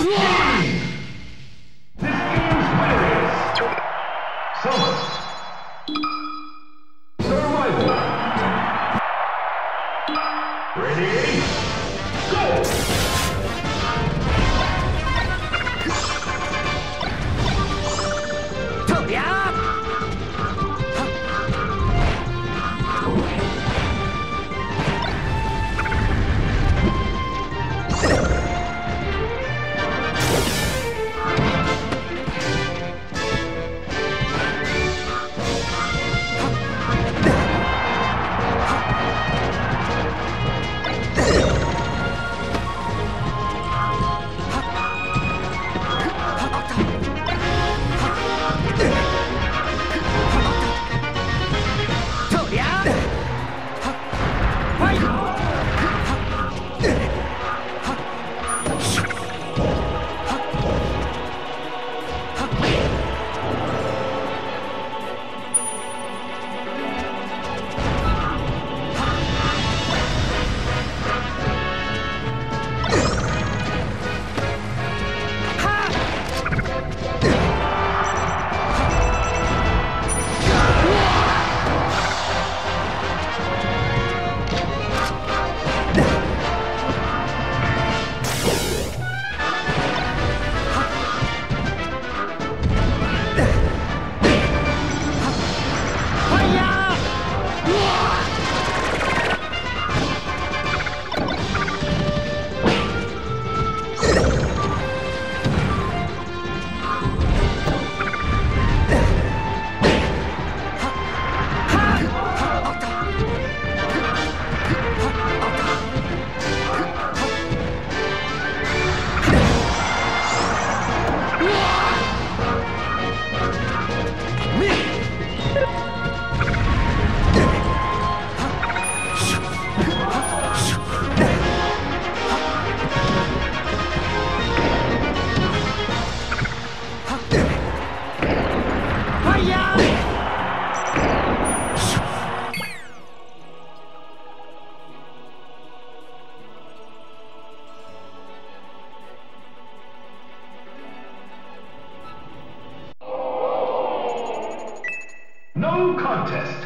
No contest.